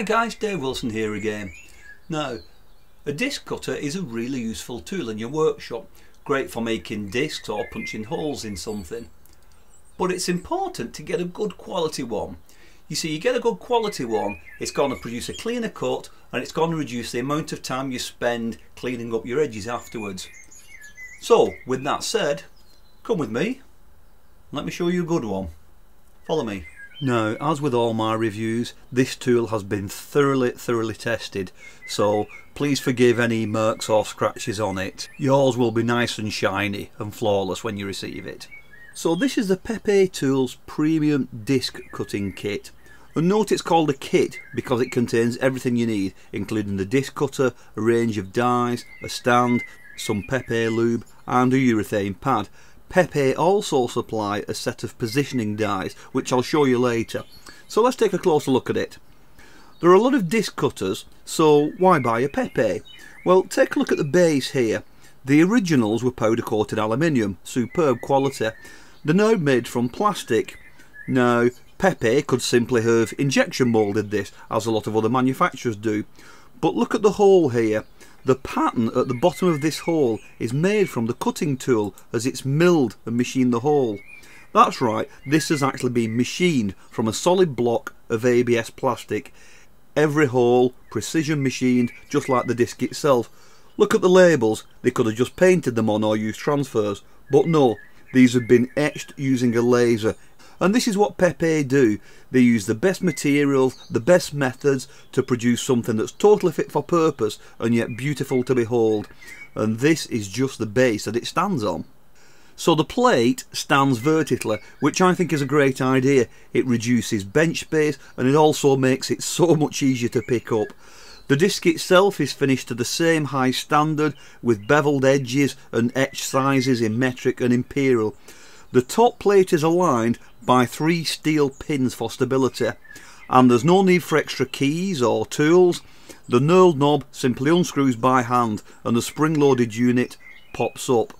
Hi guys, Dave Wilson here again. Now, a disc cutter is a really useful tool in your workshop. Great for making discs or punching holes in something. But it's important to get a good quality one. You see, you get a good quality one, it's going to produce a cleaner cut and it's going to reduce the amount of time you spend cleaning up your edges afterwards. So, with that said, come with me. Let me show you a good one. Follow me. Now, as with all my reviews, this tool has been thoroughly, thoroughly tested, so please forgive any marks or scratches on it. Yours will be nice and shiny and flawless when you receive it. So this is the Pepe Tools Premium Disc Cutting Kit. And note it's called a kit because it contains everything you need, including the disc cutter, a range of dies, a stand, some Pepe lube and a urethane pad. Pepe also supply a set of positioning dies, which I'll show you later. So let's take a closer look at it. There are a lot of disc cutters, so why buy a Pepe? Well, take a look at the base here. The originals were powder coated aluminium, superb quality. They're now made from plastic. Now, Pepe could simply have injection moulded this, as a lot of other manufacturers do. But look at the hole here. The pattern at the bottom of this hole is made from the cutting tool as it's milled and machined the hole. That's right, this has actually been machined from a solid block of ABS plastic. Every hole precision machined just like the disc itself. Look at the labels, they could have just painted them on or used transfers, but no, these have been etched using a laser and this is what Pepe do. They use the best materials, the best methods to produce something that's totally fit for purpose and yet beautiful to behold. And this is just the base that it stands on. So the plate stands vertically, which I think is a great idea. It reduces bench space and it also makes it so much easier to pick up. The disc itself is finished to the same high standard with beveled edges and etched sizes in metric and imperial. The top plate is aligned by three steel pins for stability and there's no need for extra keys or tools. The knurled knob simply unscrews by hand and the spring-loaded unit pops up.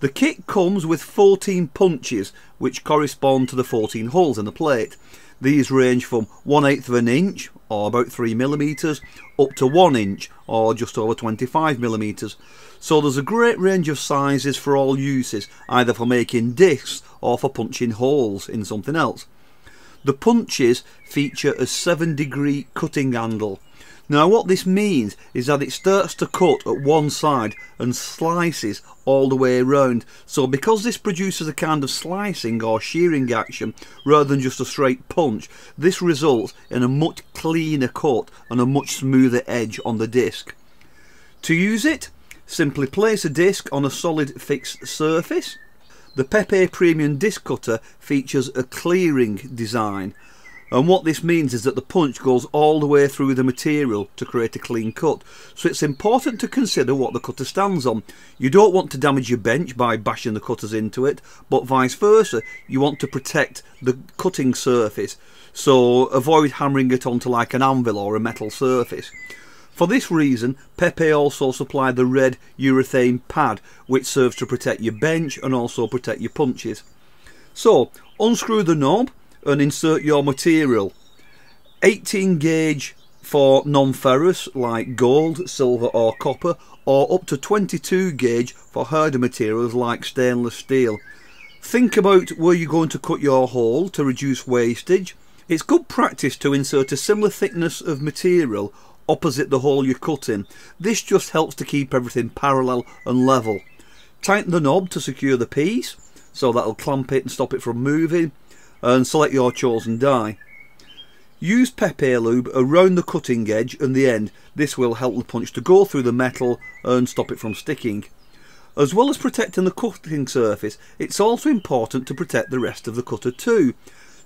The kit comes with 14 punches which correspond to the 14 holes in the plate. These range from 1 8 of an inch or about 3 millimeters up to 1 inch or just over 25 millimeters. So there's a great range of sizes for all uses, either for making discs or for punching holes in something else. The punches feature a 7 degree cutting handle. Now what this means is that it starts to cut at one side and slices all the way around. So because this produces a kind of slicing or shearing action rather than just a straight punch, this results in a much cleaner cut and a much smoother edge on the disc. To use it, Simply place a disc on a solid fixed surface. The Pepe Premium Disc Cutter features a clearing design and what this means is that the punch goes all the way through the material to create a clean cut. So it's important to consider what the cutter stands on. You don't want to damage your bench by bashing the cutters into it, but vice versa, you want to protect the cutting surface. So avoid hammering it onto like an anvil or a metal surface. For this reason, Pepe also supplied the red urethane pad, which serves to protect your bench and also protect your punches. So, unscrew the knob and insert your material. 18 gauge for non-ferrous like gold, silver or copper or up to 22 gauge for harder materials like stainless steel. Think about where you're going to cut your hole to reduce wastage. It's good practice to insert a similar thickness of material opposite the hole you're cutting. This just helps to keep everything parallel and level. Tighten the knob to secure the piece, so that'll clamp it and stop it from moving, and select your chosen die. Use Pepe lube around the cutting edge and the end. This will help the punch to go through the metal and stop it from sticking. As well as protecting the cutting surface, it's also important to protect the rest of the cutter too.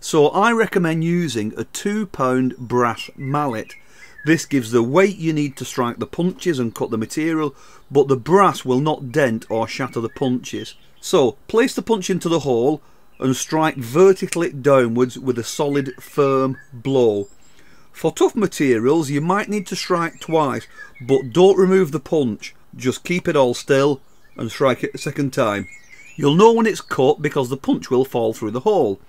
So I recommend using a 2 pound brass mallet. This gives the weight you need to strike the punches and cut the material, but the brass will not dent or shatter the punches. So, place the punch into the hole and strike vertically downwards with a solid, firm blow. For tough materials, you might need to strike twice, but don't remove the punch. Just keep it all still and strike it a second time. You'll know when it's cut because the punch will fall through the hole.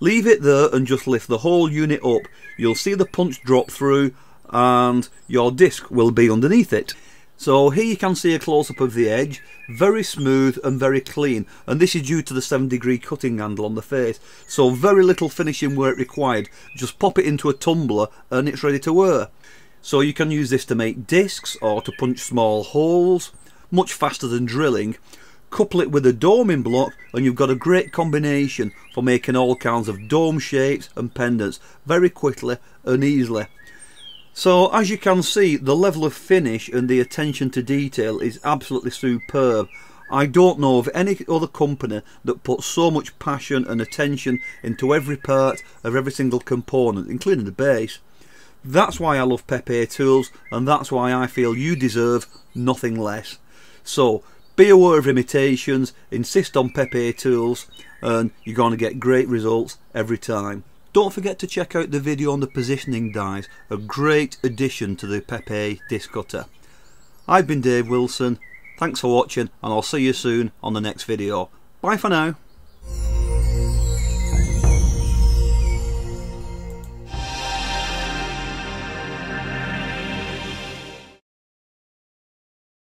Leave it there and just lift the whole unit up. You'll see the punch drop through and your disc will be underneath it. So here you can see a close-up of the edge, very smooth and very clean and this is due to the 7 degree cutting handle on the face so very little finishing work required, just pop it into a tumbler and it's ready to wear. So you can use this to make discs or to punch small holes, much faster than drilling. Couple it with a doming block and you've got a great combination for making all kinds of dome shapes and pendants very quickly and easily. So as you can see the level of finish and the attention to detail is absolutely superb. I don't know of any other company that puts so much passion and attention into every part of every single component including the base. That's why I love Pepe tools and that's why I feel you deserve nothing less. So be aware of imitations, insist on Pepe tools and you're going to get great results every time. Don't forget to check out the video on the positioning dies, a great addition to the Pepe disc cutter. I've been Dave Wilson, thanks for watching and I'll see you soon on the next video. Bye for now.